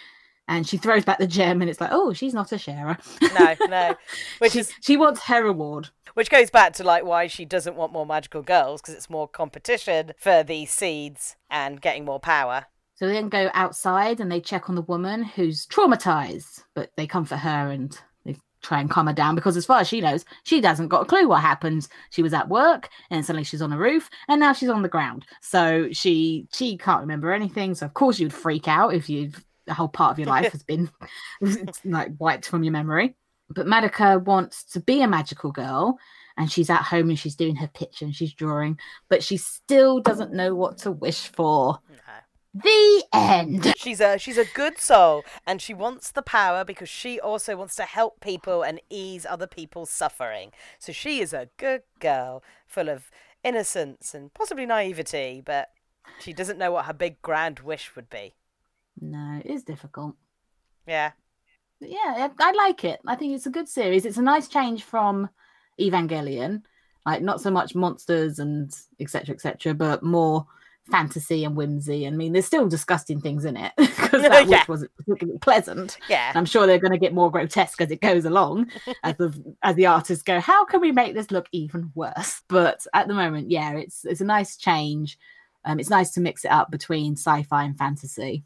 And she throws back the gem and it's like, oh, she's not a sharer. No, no, which she, is she wants her reward. which goes back to like why she doesn't want more magical girls because it's more competition for these seeds and getting more power. So they then go outside and they check on the woman who's traumatized, but they comfort her and try and calm her down because, as far as she knows, she hasn't got a clue what happened. She was at work and suddenly she's on a roof and now she's on the ground. So she she can't remember anything. So of course you'd freak out if you the whole part of your life has been like wiped from your memory. But Madoka wants to be a magical girl and she's at home and she's doing her picture and she's drawing, but she still doesn't know what to wish for. No. The end. She's a she's a good soul and she wants the power because she also wants to help people and ease other people's suffering. So she is a good girl, full of innocence and possibly naivety, but she doesn't know what her big grand wish would be. No, it is difficult. Yeah. But yeah, I I like it. I think it's a good series. It's a nice change from Evangelion, like not so much monsters and etc. etc., but more fantasy and whimsy. And I mean, there's still disgusting things in it because that Yeah. wasn't particularly pleasant. Yeah. And I'm sure they're going to get more grotesque as it goes along, as the as the artists go. How can we make this look even worse? But at the moment, yeah, it's it's a nice change. Um, it's nice to mix it up between sci-fi and fantasy.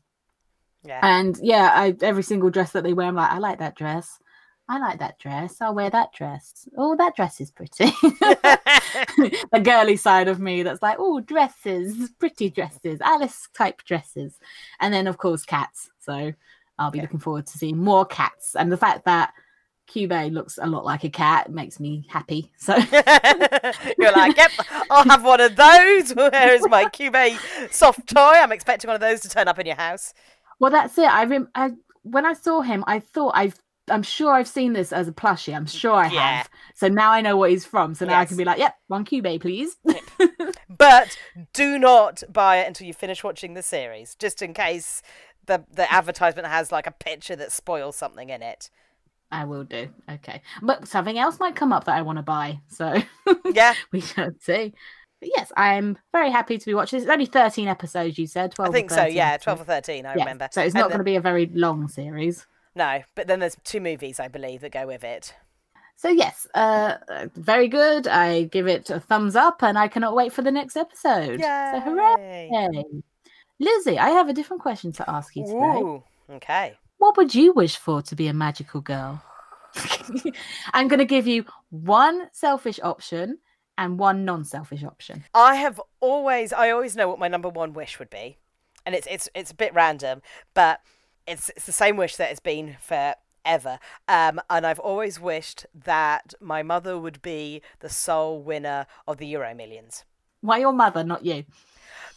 Yeah. And yeah, I, every single dress that they wear, I'm like, I like that dress. I like that dress. I'll wear that dress. Oh, that dress is pretty. the girly side of me that's like, oh, dresses, pretty dresses, Alice type dresses. And then, of course, cats. So I'll be Yeah. looking forward to seeing more cats. And the fact that Cube looks a lot like a cat makes me happy. So You're like, yep, I'll have one of those. Where is my Cube soft toy? I'm expecting one of those to turn up in your house. Well, that's it. I, rem- I when I saw him, I thought I've. I'm sure I've seen this as a plushie. I'm sure I Yeah. have. So now I know what he's from. So now I can be like, "Yep, one cube, please." But do not buy it until you finish watching the series, just in case the the advertisement has like a picture that spoils something in it. I will do. Okay, but something else might come up that I want to buy. So Yeah, we shall see. But yes, I'm very happy to be watching. It's only 13 episodes. You said 12. I think so. Yeah, twelve or thirteen. I Yeah, remember. So it's not going to be a very long series. No, but then there's two movies, I believe, that go with it. So yes, uh, very good. I give it a thumbs up, and I cannot wait for the next episode. So hooray! Yay. Lizzie, I have a different question to ask you today. Ooh, okay. What would you wish for to be a magical girl? I'm going to give you one selfish option and one non-selfish option. I have always, I always know what my number one wish would be, and it's it's it's a bit random, but it's it's the same wish that it's been forever. Um, and I've always wished that my mother would be the sole winner of the Euro Millions. Why your mother, not you?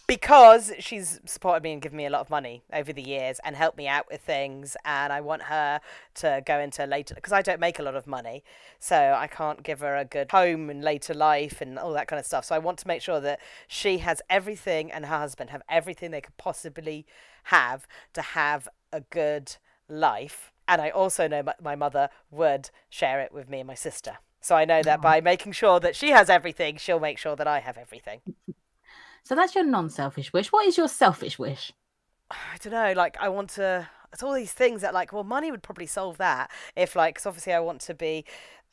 because she's supported me and given me a lot of money over the years and helped me out with things and i want her to go into later because i don't make a lot of money so i can't give her a good home and later life and all that kind of stuff so i want to make sure that she has everything and her husband have everything they could possibly have to have a good life and i also know my, my mother would share it with me and my sister so i know that by oh. making sure that she has everything she'll make sure that i have everything So that's your non-selfish wish. What is your selfish wish? I don't know, like I want to. It's all these things that, like, well, money would probably solve that. If, like because obviously I want to be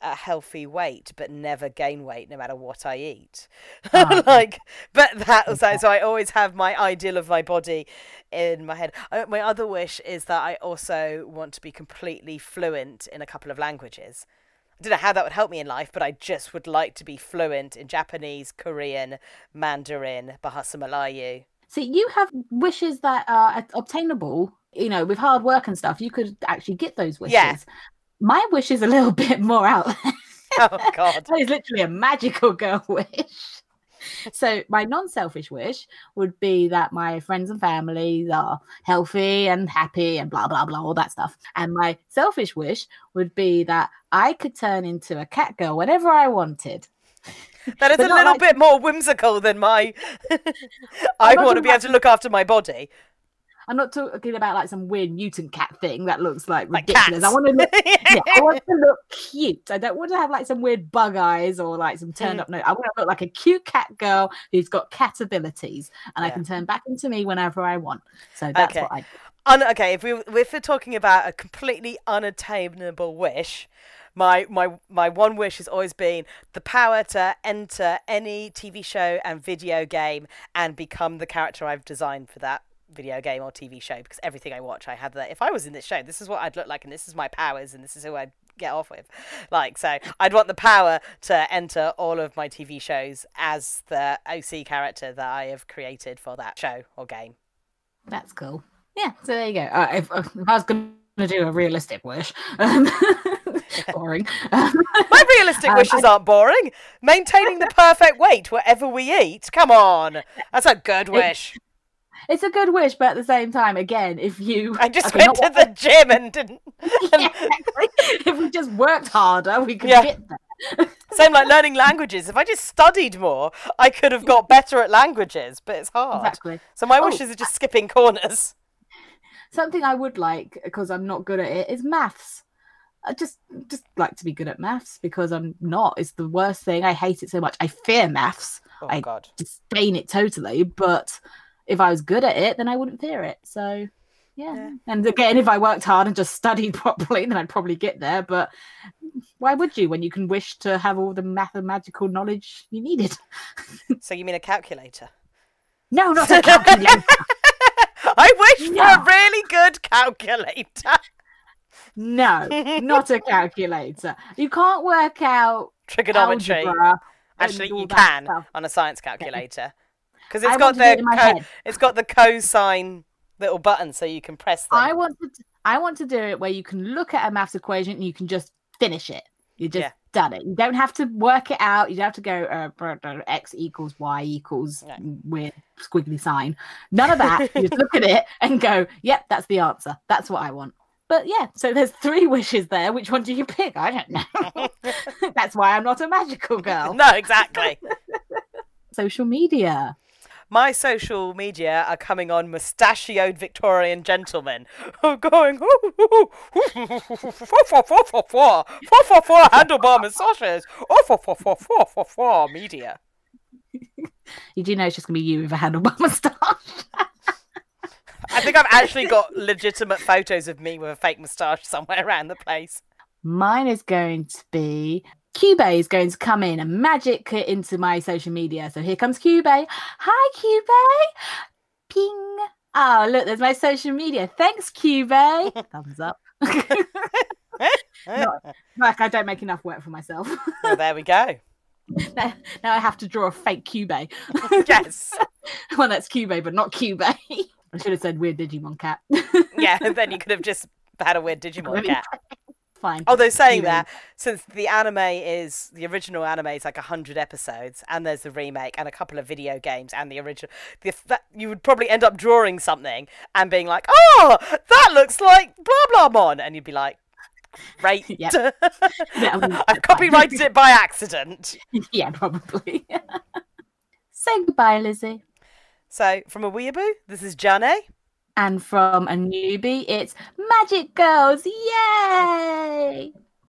a healthy weight, but never gain weight, no matter what I eat. Ah. like, but that also, so I always have my ideal of my body in my head. Uh, My other wish is that I also want to be completely fluent in a couple of languages. I don't know how that would help me in life, but I just would like to be fluent in Japanese, Korean, Mandarin, Bahasa Melayu. See, you have wishes that are obtainable. You know, with hard work and stuff, you could actually get those wishes. Yeah. My wish is a little bit more out there. Oh, God. that is literally a magical girl wish. So my non-selfish wish would be that my friends and family are healthy and happy and blah blah blah all that stuff. And my selfish wish would be that I could turn into a cat girl whenever I wanted. That is But a little like- bit more whimsical than my. I want to be able to look after my body. I'm not talking about like some weird mutant cat thing that looks like Like ridiculous. I want to look yeah, I want to look cute. I don't want to have like some weird bug eyes or like some Mm. turned up nose. I want to look like a cute cat girl who's got cat abilities and I can turn back into me whenever I want. So that's Okay. what I Un- okay, if we if we're talking about a completely unattainable wish, my my my one wish has always been the power to enter any TV show and video game and become the character I've designed for that video game or TV show because everything I watch I have that if I was in this show this is what I'd look like and this is my powers and this is who I'd get off with like so I'd want the power to enter all of my TV shows as the OC character that I have created for that show or game that's cool. Yeah, so there you go. Uh, if, if I was going to do a realistic wish, um, boring. Um, My realistic Um, wishes aren't boring. Maintaining the perfect weight whatever we eat. Come on. That's a good wish. it's a good wish, but at the same time, again, if you I just okay, went to the gym and didn't. Yeah, if we just worked harder, we could Yeah. get there. Same like learning languages. If I just studied more, I could have got better at languages, but it's hard. Exactly. So my Oh. wishes are just skipping corners. Something I would like because I'm not good at it is maths. I just just like to be good at maths because I'm not. It's the worst thing. I hate it so much. I fear maths. Oh I- God. Disdain it totally. But if I was good at it, then I wouldn't fear it. So yeah. Yeah. And again, if I worked hard and just studied properly, then I'd probably get there. But why would you when you can wish to have all the mathematical knowledge you needed? So you mean a calculator? No, not a calculator. I wish for No. a really good calculator. no, not a calculator. You can't work out Trigonometry. Actually, you can stuff. on a science calculator because I it's got want it the co- it's got the cosine little button, so you can press them. I want to. I want to do it where you can look at a maths equation and you can just finish it. You just Yeah. Done it. You don't have to work it out. You don't have to go uh, x equals y equals No. weird squiggly sign. None of that. you just look at it and go, "Yep, that's the answer. That's what I want." But yeah, so there's three wishes there. Which one do you pick? I don't know. that's why I'm not a magical girl. no, exactly. Social media. My social media are coming on mustachioed Victorian gentlemen who are going "Ooh, ooh, ooh, four, four, four, four, four, four, four, four, handlebar massages, oh, four, four, four, four, four, four, media. You do know it's just gonna be you with a handlebar moustache. I think I've actually got legitimate photos of me with a fake moustache somewhere around the place. Mine is going to be Kyubey is going to come in and magic into my social media. So here comes Kyubey. Hi, Kyubey. Ping. Oh, look, there's my social media. Thanks, Kyubey. Thumbs up. No. like I don't make enough work for myself. Well, there we go. now, now I have to draw a fake Kyubey. Yes. well, that's Kyubey, but not Kyubey. I should have said weird Digimon cat. Yeah, then you could have just had a weird Digimon cat. Fine. Oh, Although saying Kyubey. that, since the anime is the original anime is like hundred episodes, and there's the remake and a couple of video games and the original, the, that, you would probably end up drawing something and being like, "Oh, that looks like blah blah mon," and you'd be like, "Great, Yep. I've copyrighted it by accident." yeah, probably. Say goodbye, Lizzie. So, from a weeaboo, this is Jane. And from a newbie, it's Magic Girls. Yay!